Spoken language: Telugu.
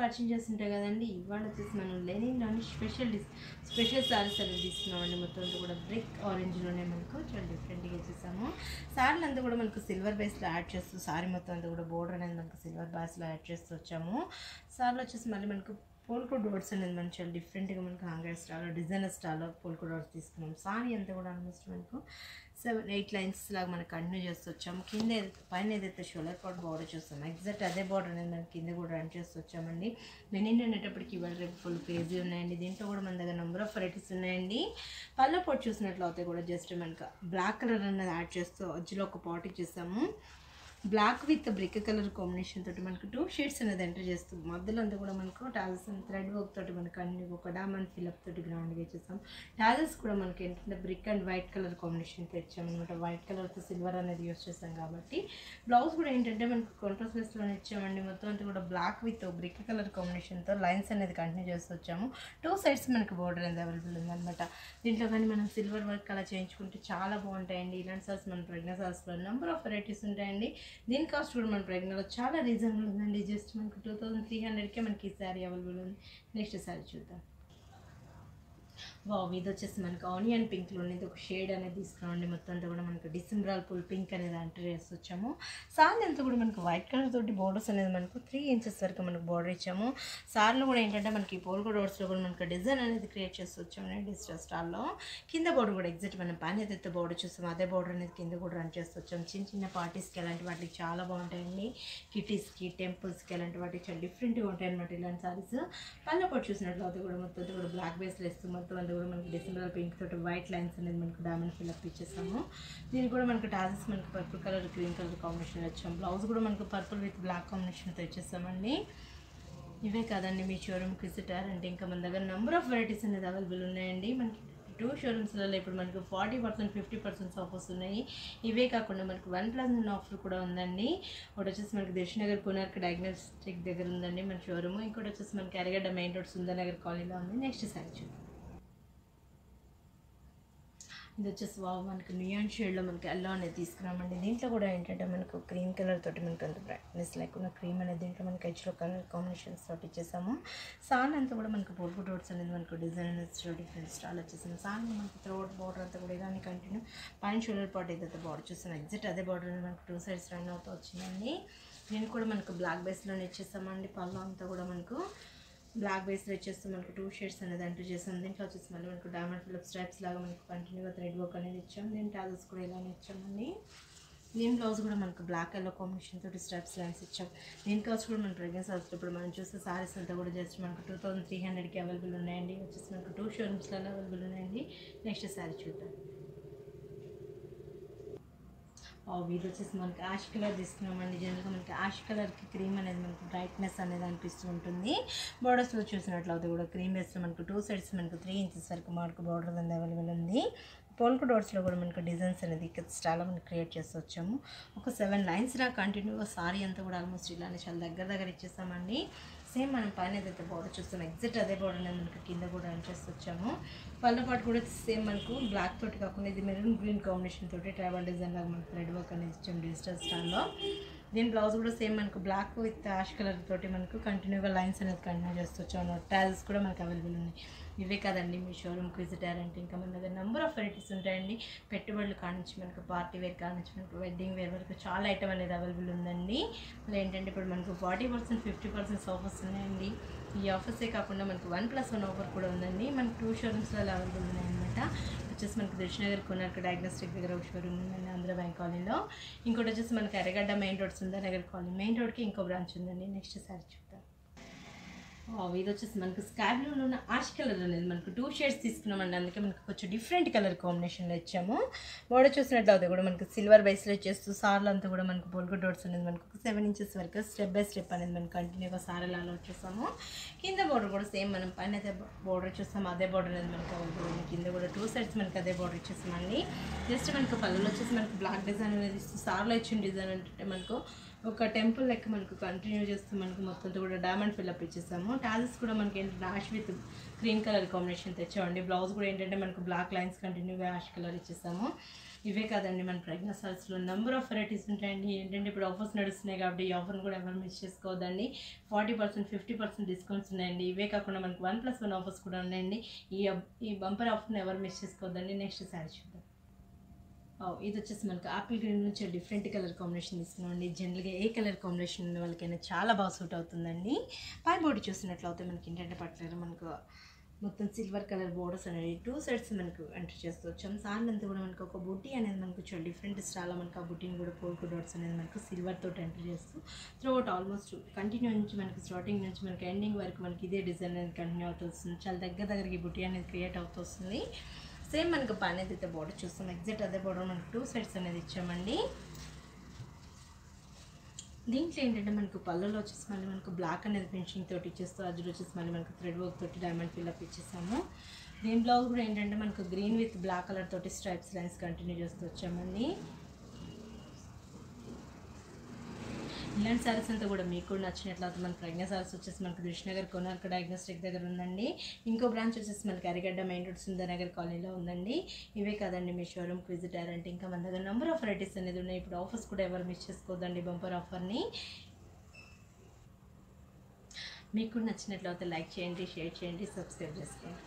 పరిచయం చేస్తుంటాయి కదండి ఇవాళ వచ్చేసి మనం లెనిన్లోని స్పెషల్ డిస్ స్పెషల్ సారీస్ అనేది తీసుకున్నామండి. మొత్తం అంతా కూడా బ్రిక్ ఆరెంజ్లోనే మనకు చాలా డిఫరెంట్గా ఇచ్చేసాము. సారీలు అంతా కూడా మనకు సిల్వర్ బేస్లో యాడ్ చేస్తూ సారీ మొత్తం అంతా కూడా బోర్డర్ అనేది మనకు సిల్వర్ బేస్లో యాడ్ చేస్తూ వచ్చాము. సారీలు వచ్చేసి మళ్ళీ మనకు పోల్కో డోర్స్ అనేది మనం చాలా డిఫరెంట్గా మనకు హంగర్ స్టాల్లో డిజైనర్ స్టాల్లో పోల్కో డోర్స్ తీసుకున్నాం. సారీ అంతా కూడా ఆల్మోస్ట్ మనకు సెవెన్ ఎయిట్ లైన్స్ లాగా మనం కంటిన్యూ చేస్తూ వచ్చాము. కింద పైన ఏదైతే షోలర్ పాట్ బార్డర్ చూస్తాం ఎగ్జాక్ట్ అదే బార్డర్ అనేది మనం కింద కూడా రన్ చేస్తూ వచ్చామండి. నేను అనేటప్పటికి ఇవాళ రేపు ఫుల్ పేజీ ఉన్నాయండి. దీంట్లో కూడా మన దగ్గర నెంబర్ ఆఫ్ వెరైటీస్ ఉన్నాయండి. పళ్ళ పొట్టు చూసినట్లయితే కూడా జస్ట్ మనకు బ్లాక్ కలర్ అనేది యాడ్ చేస్తూ అజ్జులో ఒక part ఇచ్చేసాము. Black with brick colour combination తోటి మనకు టూ షేడ్స్ అనేది ఎంటర్ చేస్తుంది. మధ్యలో అంతా కూడా మనకు టాజల్స్ థ్రెడ్ వర్క్ తోటి మనకు అన్ని ఒక డైమండ్ ఫిలప్ తోటి గ్రౌండ్గా ఇచ్చేసాం టాజల్స్ కూడా మనకి ఏంటంటే బ్రిక్ అండ్ వైట్ కలర్ కాంబినేషన్తో ఇచ్చాం వైట్ కలర్తో సిల్వర్ అనేది యూస్ చేస్తాం కాబట్టి. బ్లౌజ్ కూడా ఏంటంటే మనకు కాంట్రాస్ట్ బేస్లోనే ఇచ్చామండి. మొత్తం అంతా కూడా బ్లాక్ విత్ బ్రిక్ కలర్ కాంబినేషన్తో లైన్స్ అనేది కంటిన్యూ చేస్తూ వచ్చాము. టూ సైడ్స్ మనకి బోర్డర్ అనేది అవైలబుల్ ఉందన్నమాట. దీంట్లో కానీ మనం సిల్వర్ వర్క్ అలా చేయించుకుంటే చాలా బాగుంటాయండి. ఇలాంటి సార్స్ మన ప్రెగ్నెంట్ సార్స్లో నెంబర్ ఆఫ్ వెరైటీస్ ఉంటాయండి. దీని కాస్ట్ కూడా మన ప్రెగ్నెంట్లో చాలా రీజనబుల్ ఉందండి. జస్ట్ మనకు టూ థౌసండ్ త్రీ హండ్రెడ్కే మనకి ఈ శారీ అవైలబుల్ ఉంది. నెక్స్ట్ శారీ చూద్దాం. వావ్ ఇది వచ్చేసి మనకి ఆనియన్ పింక్లో అనేది ఒక షేడ్ అనేది తీసుకురండి. మొత్తం అంతా కూడా మనకు డిసెంబరాల్ పూల్ పింక్ అనేది ఎంటర్ చేసి వచ్చాము సారీ అంతా కూడా మనకు వైట్ కలర్ తోటి బోర్డర్స్ అనేది మనకు త్రీ ఇంచెస్ వరకు మనకు బోర్డర్ ఇచ్చాము. సార్లు కూడా ఏంటంటే మనకి పోల్కో డోర్స్లో కూడా మనకు డిజైన్ అనేది క్రియేట్ చేసి వచ్చాము డిజిటల్ స్టాల్లో కింద బోర్డర్ కూడా ఎగ్జాక్ట్ మనం పైన ఎత్తే బోర్డర్ చూస్తాం అదే బోర్డర్ అనేది కింద కూడా రన్ చేస్తూ వచ్చాము చిన్న చిన్న పార్టీస్కి అలాంటి వాటికి చాలా బాగుంటాయండి. కిటీస్కి టెంపుల్స్కి అలాంటి వాటికి చాలా డిఫరెంట్గా ఉంటాయి అనమాట ఇలాంటి సారీస్ పళ్ళ పొట్టు చూసినట్లయితే కూడా మొత్తం కూడా బ్లాక్ బేస్లు వేస్తూ మొత్తం అంతా కూడా మనకి డిసెంబర్ పింక్ తోటి వైట్ లైన్స్ అనేది మనకు డైమండ్ ఫిల్అప్ ఇచ్చేసాము. దీనికి కూడా మనకు టాజెస్ మనకి purple colour green colour combination వచ్చాం బ్లౌజ్ కూడా మనకు పర్పుల్ విత్ బ్లాక్ కాంబినేషన్తో ఇచ్చేసామండి. ఇవే కాదండి మీ షోరూమ్కి విజిట్ అంటే ఇంకా మన దగ్గర నెంబర్ ఆఫ్ వెరైటీస్ అనేది అవైలబుల్ ఉన్నాయండి. మనకి టూ షోరూమ్స్లలో ఇప్పుడు మనకు forty percent fifty percent offers ఉన్నాయి ఇవే కాకుండా మనకు వన్ ప్లస్ వన్ ఆఫర్ కూడా ఉందండి. ఒకటి వచ్చేసి మనకి దర్శనగర్ కోనార్క్ డయాగ్నోస్టిక్ దగ్గర ఉందండి మన షోరూమ్ ఇంకోటి వచ్చేసి మనకి ఎరగడ్డ మెయిన్ రోడ్ సుందరనగర్ కాలనీలో ఉంది. నెక్స్ట్ సారి చూద్దాం. ఇది వచ్చేసి వావ్ మనకి నియాన్ షేడ్లో మనకి ఎల్లో అనేది తీసుకురామండి. దీంట్లో కూడా ఏంటంటే మనకు క్రీమ్ కలర్ తోటి మనకు అంత బ్రైట్నెస్ లేకుండా క్రీమ్ అనేది దీంట్లో మనకి హెచ్లో కలర్ కాంబినేషన్స్ తోటి ఇచ్చేసాము. సాన్ అంతా కూడా మనకు బోర్డు డోట్స్ అనేది మనకు డిజైన్ అనేది డిఫరెంట్ స్టాల్ వచ్చేసాము సాన్ మనకి త్రోట్ బార్డర్ అంతా కూడా ఇలానే కంటిన్యూ పైన షోల్డర్ పార్ట్ ఏదైతే బార్డర్ చూస్తాం ఎగ్జాక్ట్ అదే బార్డర్ అనేది మనకు టూ సైడ్స్ రన్ అవుతూ వచ్చిందండి. నేను కూడా మనకు బ్లాక్ బేస్లోనే ఇచ్చేసామండి. పళ్ళు అంతా కూడా మనకు బ్లాక్ బేస్లో వచ్చేస్తే మనకు టూ షేడ్స్ అనేది ఎంటర్ చేసాం దీంట్లో వచ్చేసి మళ్ళీ మనకు డైమండ్ ఫిలప్ స్ట్రైప్స్ లాగా మనకు కంటిన్యూగా థ్రెడ్ వర్క్ అనేది ఇచ్చాం. దీని టాజెస్ కూడా ఇలానే ఇచ్చామండి దీని బ్లౌజ్ కూడా మనకు బ్లాక్ ఎల్లో కాంబినేషన్ తోటి స్ట్రైప్స్ లైన్స్ ఇచ్చాం. దీని కాస్ట్ కూడా మనం ప్రెగ్నెన్సీ వచ్చినప్పుడు మనం చూస్తే సారీస్ అంతా కూడా జస్ట్ మనకు టూ థౌసండ్ త్రీ హండ్రెడ్కి అవైలబుల్ ఉన్నాయండి. వచ్చేసి మనకు టూ షోరూమ్స్లలో అవైలబుల్ ఉన్నాయండి. నెక్స్ట్ సారీ చూద్దాం. ఇది వచ్చేసి మనకి యాష్ కలర్ తీసుకున్నామండి. జనరల్గా మనకి యాష్ కలర్కి క్రీమ్ అనేది మనకి బ్రైట్నెస్ అనేది అనిపిస్తూ ఉంటుంది. బోర్డర్స్లో చూసినట్లయితే కూడా క్రీమ్ వేస్తే మనకు టూ సైడ్స్ మనకు త్రీ ఇంచెస్ వరకు మార్క్ బోర్డర్ అనేది అవైలబుల్ ఉంది. పోల్కు డోర్స్లో కూడా మనకు డిజైన్స్ అనేది ఇక్కడ స్టైల్ మనం క్రియేట్ చేసి వచ్చాము. ఒక సెవెన్ లైన్స్ రా కంటిన్యూగా సారీ అంతా కూడా ఆల్మోస్ట్ ఇలానే చాలా దగ్గర దగ్గర ఇచ్చేసామండి. సేమ్ మనం పైన ఏదైతే బోర్డర్ చూస్తాం ఎగ్జాక్ట్ అదే బోర్డర్ అనేది మనకి కింద కూడా రన్ చేసి వచ్చాము. పళ్ళ పాటు కూడా సేమ్ మనకు బ్లాక్ తోటి కాకుండా ఇది మెరూన్ గ్రీన్ కాంబినేషన్ తోటి ట్రైబల్ డిజైన్ లాగా మనకు రెడ్ వర్క్ అనేది ఇచ్చాము డిజిటల్ స్టాల్లో దీని బ్లౌజ్ కూడా సేమ్ మనకు బ్లాక్ విత్ యాష్ కలర్ తోటి మనకు కంటిన్యూగా లైన్స్ అనేది కంటిన్యూ చేస్తూ వచ్చాము టైల్స్ కూడా మనకు అవైలబుల్ ఉన్నాయి. ఇవే కదండి మీ షోరూమ్కి విజిట్ అయ్యారంటే ఇంకా మన దగ్గర నెంబర్ ఆఫ్ వెరైటీస్ ఉంటాయండి. పెట్టుబడులు కానించి మనకు పార్టీ వేర్ కానించి మనకు వెడ్డింగ్ వేర్ వరకు చాలా ఐటమ్ అనేది అవైలబుల్ ఉందండి. మళ్ళీ ఏంటంటే ఇప్పుడు మనకు forty percent fifty percent offers ఉన్నాయండి. ఈ ఆఫర్సే కాకుండా మనకు వన్ ప్లస్ వన్ ఆఫర్ కూడా ఉందండి. మనకు టూ షోరూమ్స్లో అవైలబుల్ అనమాట. వచ్చేసి మనకి దర్శనగర్ కొనార్క డయాగ్నోస్టిక్ దగ్గర ఒక షోరూమ్ ఉందండి ఆంధ్ర బ్యాంక్ కాలనీలో. ఇంకోటి వచ్చేసి మనకి Erragadda main road Sundarnagar colony. Main రోడ్కి ఇంకో బ్రాంచ్ ఉందండి నెక్స్ట్ సారి చూద్దాం. ఇది వచ్చేసి మనకు స్కై బ్లూలో ఉన్న ఆష్ కలర్ అనేది మనకు టూ షేడ్స్ తీసుకున్నామండి. అందుకే మనకు కొంచెం డిఫరెంట్ కలర్ కాంబినేషన్లో ఇచ్చాము. బోర్డర్ చూసినట్లయితే కూడా మనకు సిల్వర్ బేస్లో చేస్తూ సార్లు అంతా కూడా మనకు పొలుగు డోట్స్ అనేది మనకు ఒక సెవెన్ ఇంచెస్ వరకు స్టెప్ బై స్టెప్ అనేది మనం కంటిన్యూగా సారీలు వచ్చేసాము కింద బోర్డర్ కూడా సేమ్ మనం పైన అయితే బోర్డర్ చూస్తాము అదే బోర్డర్ అనేది మనకు అవైలబుల్ కింద కూడా టూ సైడ్స్ మనకి అదే బోర్డర్ ఇచ్చేసామండి జస్ట్ మనకు పళ్ళలో వచ్చేసి మనకు బ్లాక్ డిజైన్ అనేది ఇస్తూ సార్లో ఇచ్చిన డిజైన్ అంటే మనకు ఒక టెంపుల్ లెక్క మనకు కంటిన్యూ చేస్తూ మనకు మొత్తం కూడా డైమండ్ ఫిల్అప్ ఇచ్చేసాము. టాజెస్ కూడా మనకి ఏంటంటే ash with green colour combination తెచ్చామండి. Blouse కూడా ఏంటంటే మనకు బ్లాక్ లైన్స్ కంటిన్యూగా యాష్ కలర్ ఇచ్చేసాము. ఇవే కాదండి మన ప్రెగ్నెన్సీ సాల్స్లో నెంబర్ ఆఫ్ వెరైటీస్ ఉంటాయండి. ఏంటంటే ఇప్పుడు ఆఫర్స్ నడుస్తున్నాయి కాబట్టి ఈ ఆఫర్ని కూడా ఎవరు మిస్ చేసుకోవద్దండి. Forty percent fifty percent discounts ఉన్నాయండి. ఇవే కాకుండా మనకు వన్ ప్లస్ వన్ ఆఫర్స్ కూడా ఉన్నాయండి. ఈ ఈ బంపర్ ఆఫర్ని ఎవరు మిస్ చేసుకోవద్దండి. నెక్స్ట్ శారీ చూద్దాం. ఇది వచ్చేసి మనకు ఆపిల్ గ్రీన్ నుంచి డిఫరెంట్ కలర్ కాంబినేషన్ తీసుకున్నామండి. జనరల్గా ఏ కలర్ కాంబినేషన్ ఉన్న వాళ్ళకైనా చాలా బాగా సూట్ అవుతుందండి. పై బోర్డు చూసినట్లయితే మనకి ఏంటంటే పట్ల మనకు మొత్తం సిల్వర్ కలర్ బోర్డర్స్ అనేవి టూ సైడ్స్ మనకు ఎంటర్ చేస్తూ వచ్చాం. సాండ్ అంతా కూడా మనకు ఒక బుట్టి అనేది మనకు చాలా డిఫరెంట్ స్టాల్లో మనకు ఆ బుట్టిని కూడా పోల్కు డాట్స్ అనేది మనకు సిల్వర్ తోటి ఎంటర్ చేస్తూ త్రూఅవుట్ ఆల్మోస్ట్ కంటిన్యూ నుంచి మనకి స్టార్టింగ్ నుంచి మనకి ఎండింగ్ వరకు మనకి ఇదే డిజైన్ అనేది కంటిన్యూ అవుతూ వస్తుంది. చాలా దగ్గర దగ్గరికి బుట్టి అనేది క్రియేట్ అవుతూ వస్తుంది. సేమ్ మనకు పని అయితే బోర్డర్ చూస్తాం. ఎగ్జాక్ట్ అదే బోర్డర్ మనకు టూ సైడ్స్ అనేది ఇచ్చామండి. దీంట్లో ఏంటంటే మనకు పళ్ళలో వచ్చేసి మళ్ళీ మనకు బ్లాక్ అనేది ఫినిషింగ్ తోటి ఇచ్చేస్తూ అజ్జులు వచ్చేసి మళ్ళీ మనకు థ్రెడ్ వర్క్ తోటి డైమండ్ ఫిల్అప్ ఇచ్చేసాము. దీని బ్లౌజ్ కూడా ఏంటంటే మనకు గ్రీన్ విత్ బ్లాక్ కలర్ తోటి స్ట్రైప్స్ లైన్స్ కంటిన్యూ చేస్తూ వచ్చామండి. ఇలాంటి శారీస్ అంతా కూడా మీకు కూడా నచ్చినట్లయితే మన ప్రజ్ఞ శారీస్ వచ్చేసి మనకు కృష్ణనగర్ కొనార్క డయాగ్నోస్టిక్ దగ్గర ఉందండి. ఇంకో బ్రాంచ్ వచ్చేసి మనకి అరిగడ్డ మెయిన్ రోడ్ సుందరనగర్ కాలనీలో ఉందండి. ఇవే కాదండి మీ షోరూమ్కి విజిట్ అయ్యారంటే ఇంకా మన దగ్గర నెంబర్ ఆఫ్ వెరైటీస్ అనేది ఉన్నాయి. ఇప్పుడు ఆఫర్స్ కూడా ఎవరు మిస్ చేసుకోవద్దండి బంపర్ ఆఫర్ని మీకు కూడా నచ్చినట్లయితే లైక్ చేయండి షేర్ చేయండి సబ్స్క్రైబ్ చేసుకోండి.